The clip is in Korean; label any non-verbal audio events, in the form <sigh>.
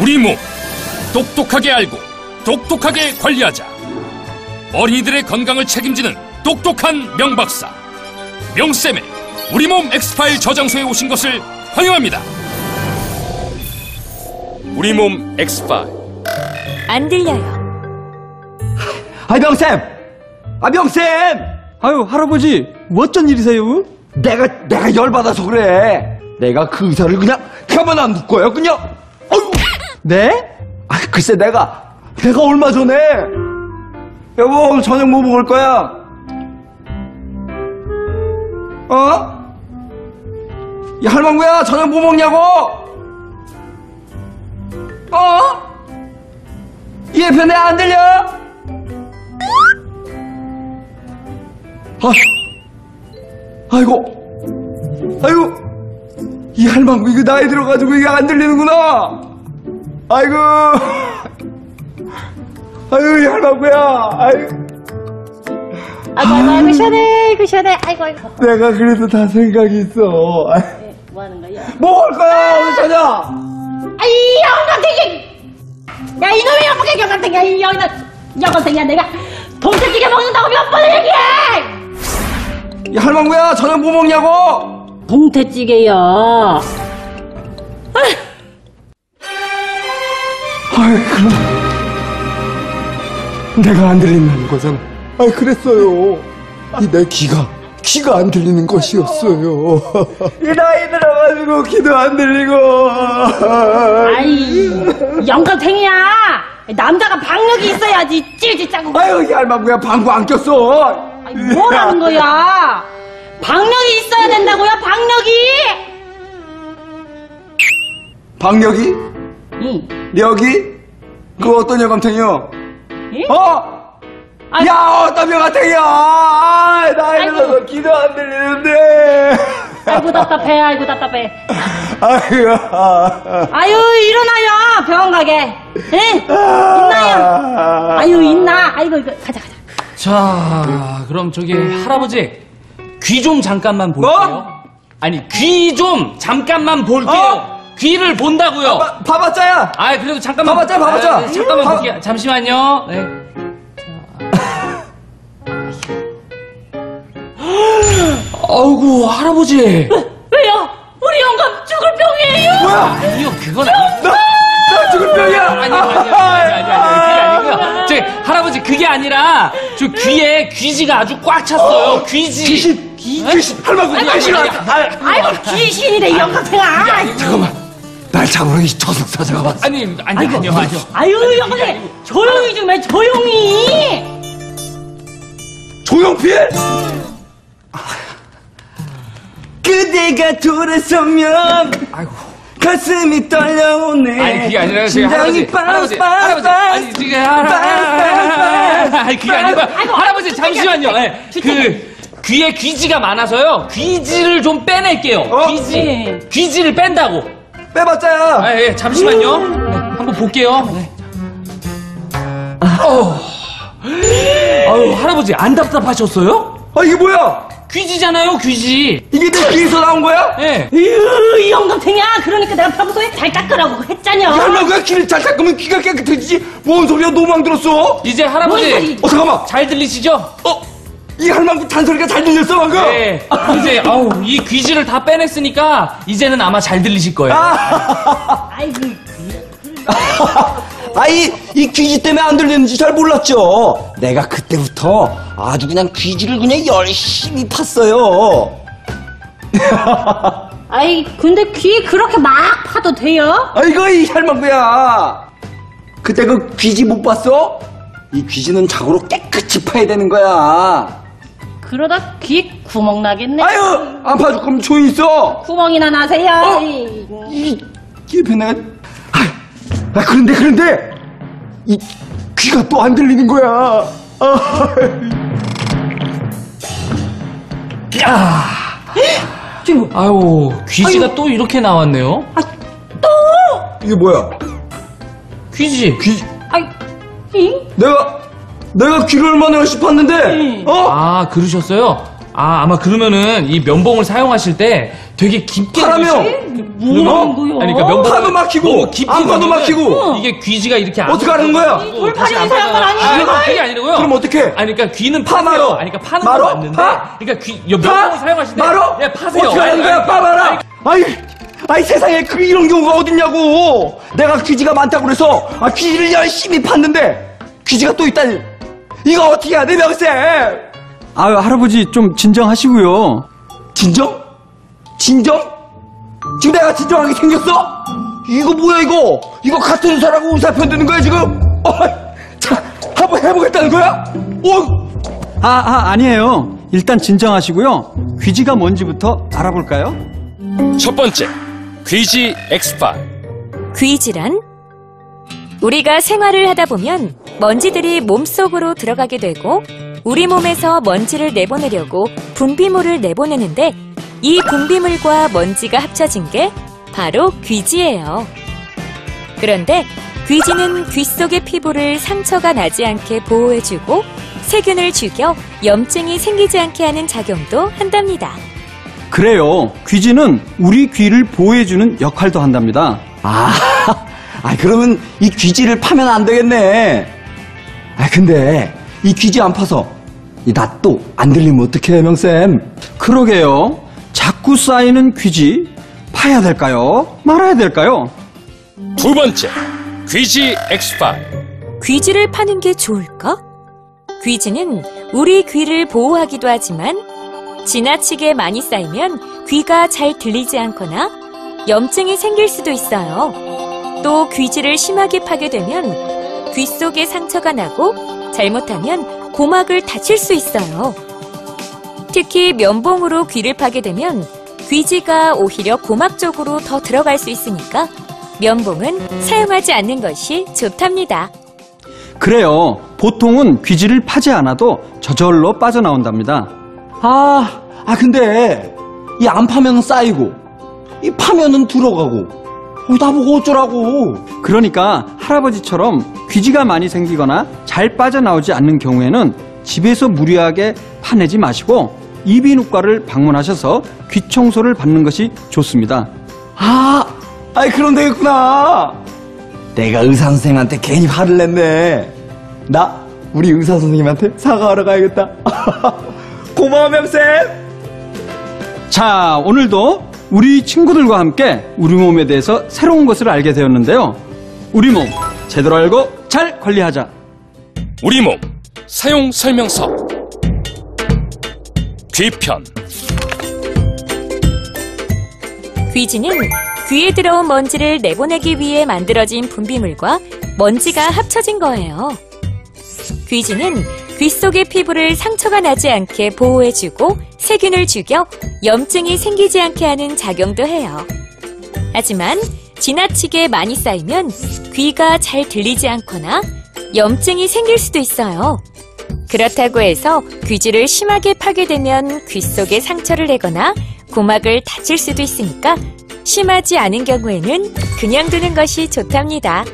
우리 몸 똑똑하게 알고 똑똑하게 관리하자. 어린이들의 건강을 책임지는 똑똑한 명박사 명쌤의 우리 몸 엑스파일 저장소에 오신 것을 환영합니다. 우리 몸 엑스파일 안 들려요. 아 명쌤! 아 명쌤! 아유 할아버지 뭐 어쩐 일이세요? 내가 내가 열받아서 그래. 내가 그 의사를 그냥 가만 안 둘 거야 그냥. 어휴. 네? 아 글쎄 내가 내가 얼마 전에 여보 오늘 저녁 뭐 먹을 거야? 어? 이 할망구야 저녁 뭐 먹냐고? 어? 이 옆에 내안 들려? 아, 아이고, 아이고, 이 할망구 이거 나이 들어가지고 이게 안 들리는구나. 아이고, 이 할망구야, 아이고. 아이고, 아이고, 아이고, 시원해, 아이고, 시원해. 아이고, 아이고. 내가 그래도 다 생각이 있어. 아이, 뭐 하는 거야? 먹을 거야 오늘 저녁. 아이, 영감탱이! 야, 이놈의 영감탱이, 영감탱이, 야, 이 영감, 영감탱이야, 내가 동태찌개 먹는다고 몇 번을 얘기해! 이 할망구야 저녁 뭐 먹냐고? 동태찌개요. 아이 그럼 내가 안 들린다는 거잖아. 그랬어요. 이 내 귀가 귀가 안 들리는 것이었어요. <laughs> 이 나이 들어가지고 귀도 안 들리고. 아이, 영감탱이야! 남자가 박력이 있어야지, 찔찔 짜고. 아유 이 할망구야 방구 안 꼈어. 아이, 뭐라는 거야? 박력이 있어야 된다고요, 박력이! 박력이? 응. 력이? 그 어떤 여감탱이요? 예? 어? 아이, 야 어떤 여감탱이야? 아, 나이 아이고. 들어서 귀도 안 들리는데. 아이고, 답답해, 아이고, 답답해. 아이고. 아유, 일어나요, 병원 가게. 예? 있나요? 아유, 있나? 아이고, 이거, 가자, 가자. 자, 그럼 저기 할아버지 귀 좀 잠깐만 볼게요. 뭐? 아니 귀 좀 잠깐만 볼게요. 어? 귀를 본다고요. 봐- 봐봤자야. 아, 그래도 잠깐만. 봐봤자, 봐봤자. 아, 네, 잠깐만 봐- 볼게요. 잠시만요. 네. 자. <laughs> 아이고 할아버지. 왜 요? 우리 영감 죽을 병이에요? 뭐야? 아니요, 그건 아니에요. 나, 나 죽을 병이야. 아니요, 아니요, 아니요, 아니요, 아니요, 그게 아니고요. 저 할아버지 그게 아니라 저 귀에 귀지가 아주 꽉 찼어요. 귀지. 귀신, 귀신, 할망구 귀신. 아이고, 귀신이래, 영감탱아. 잠깐만, 날 잡으러 이 저승 사자가 왔어. 아니, 아니, 아니요, 아니요. 아유, 영감탱 조용히 좀 해, 조용히. 조용필? 그대가 돌아서면 가슴이 떨려오네. 아니 그게 아니라 지금 심장이 할아버지 할아버지 할아버지 아니 지금 할아버지 아니 그게 아니고 아이고, 할아버지 아이고, 잠시만요 예, 주택. 그 귀에 귀지가 많아서요 귀지를 좀 빼낼게요 어? 귀지 네. 귀지를 뺀다고 빼봤자야. 아, 예, 잠시만요 네, 한번 볼게요 네. 어. 아유 할아버지 안 답답하셨어요? 아, 이게 뭐야? 귀지잖아요 귀지 이게 내 귀에서 나온 거야? 예. 으, 영감탱이야. 그러니까 내가 평소에 잘 깎으라고 했잖여. 이 할망구야 귀를 잘 닦으면 귀가 깨끗해지지. 뭔 소리야? 노망 들었어? 이제 뭔 할아버지 소리? 어, 잠깐만. 잘 들리시죠? 어? 이 할망구 잔소리가 잘 들렸어, 방금? 네. 이제 아우 이 귀지를 다 빼냈으니까 이제는 아마 잘 들리실 거예요. 아이고, <laughs> 아이, 이 귀지 때문에 안 들리는지 잘 몰랐죠? 내가 그때부터 아주 그냥 귀지를 그냥 열심히 팠어요. <laughs> 아이, 근데 귀 그렇게 막 파도 돼요? 아이고, 이 할망구야. 그때 그 귀지 못 봤어? 이 귀지는 자고로 깨끗이 파야 되는 거야. 그러다 귀 구멍 나겠네. 아유, 안 파줄 거면 조용히 있어. 구멍이나 나세요. 어? 이- 이, 이게 내가, 아, 아, 그런데, 그런데, 이 귀가 또 안 들리는 거야. 아, 지금 아유, 귀지가 또 이렇게 나왔네요. 이게 뭐야? 귀지. 귀 아이 잉? 내가 내가 귀를 얼마나 열심히 팠는데 어? 아, 그러셨어요? 아, 아마 그러면은 이 면봉을 사용하실 때 되게 깊게. 파라며. 뭐 거야? 아니, 그러니까 면봉을 파도 막히고, 너무 깊이 안 파도 넣으면은 막히고. 이게 귀지가 이렇게 안 어떻게 하는 거야? 돌팔이 다시 안 이상한 건. 아니에요? 아니, 그게 아니고요. 그럼 어떻게? 아니, 그러니까 귀는 파 파세요. 말어. 아니, 그러니까 파는 말어? 건 맞는데. 파? 그러니까 귀, 이 면봉을 사용하실 때. 말어? 예, 파세요. 어떻게 하는 아니, 거야? 아니, 빠 말아. 아이, 아이 세상에 그 이런 경우가 어딨냐고. 내가 귀지가 많다고 그래서 아 귀지를 열심히 팠는데 귀지가 또 있다니. 이거 어떻게 해야 돼, 명쌤? 아유, 할아버지 좀 진정하시고요. 진정? 진정? 지금 내가 진정하게 생겼어? 이거 뭐야 이거? 이거 같은 의사라고 의사 편드는 거야 지금? 어, 자, 한번 해보겠다는 거야? 어, 아, 아, 아니에요. 일단 진정하시고요. 귀지가 뭔지부터 알아볼까요? 첫 번째, 귀지 X5. 귀질환? 우리가 생활을 하다 보면 먼지들이 몸속으로 들어가게 되고 우리 몸에서 먼지를 내보내려고 분비물을 내보내는데 이 분비물과 먼지가 합쳐진 게 바로 귀지예요. 그런데 귀지는 귀 속의 피부를 상처가 나지 않게 보호해주고 세균을 죽여 염증이 생기지 않게 하는 작용도 한답니다. 그래요. 귀지는 우리 귀를 보호해주는 역할도 한답니다. 아, <laughs> 아 그러면 이 귀지를 파면 안 되겠네. 아 근데 이 귀지 안 파서 이 낫도 안 들리면 어떡해, 명쌤? 그러게요. 자꾸 쌓이는 귀지 파야 될까요? 말아야 될까요? 두 번째, 귀지 X5. 귀지를 파는 게 좋을까? 귀지는 우리 귀를 보호하기도 하지만 지나치게 많이 쌓이면 귀가 잘 들리지 않거나 염증이 생길 수도 있어요. 또 귀지를 심하게 파게 되면 귀 속에 상처가 나고 잘못하면 고막을 다칠 수 있어요. 특히 면봉으로 귀를 파게 되면 귀지가 오히려 고막 쪽으로 더 들어갈 수 있으니까 면봉은 사용하지 않는 것이 좋답니다. 그래요. 보통은 귀지를 파지 않아도 저절로 빠져나온답니다. 아, 아 근데 이 안 파면은 쌓이고 이 파면은 들어가고 어, 나보고 어쩌라고? 그러니까 할아버지처럼 귀지가 많이 생기거나 잘 빠져나오지 않는 경우에는 집에서 무리하게 파내지 마시고 이비인후과를 방문하셔서 귀 청소를 받는 것이 좋습니다. 아, 아이 그럼 되겠구나. 내가 의사 선생님한테 괜히 화를 냈네. 나 우리 의사 선생님한테 사과하러 가야겠다. <laughs> 고마워 명쌤. 자, 오늘도 우리 친구들과 함께 우리 몸에 대해서 새로운 것을 알게 되었는데요. 우리 몸 제대로 알고 잘 관리하자. 우리 몸 사용 설명서. 귀편. 귀지는 귀에 들어온 먼지를 내보내기 위해 만들어진 분비물과 먼지가 합쳐진 거예요. 귀지는 귀 속의 피부를 상처가 나지 않게 보호해주고 세균을 죽여 염증이 생기지 않게 하는 작용도 해요. 하지만 지나치게 많이 쌓이면 귀가 잘 들리지 않거나 염증이 생길 수도 있어요. 그렇다고 해서 귀지를 심하게 파게 되면 귀 속에 상처를 내거나 고막을 다칠 수도 있으니까 심하지 않은 경우에는 그냥 두는 것이 좋답니다.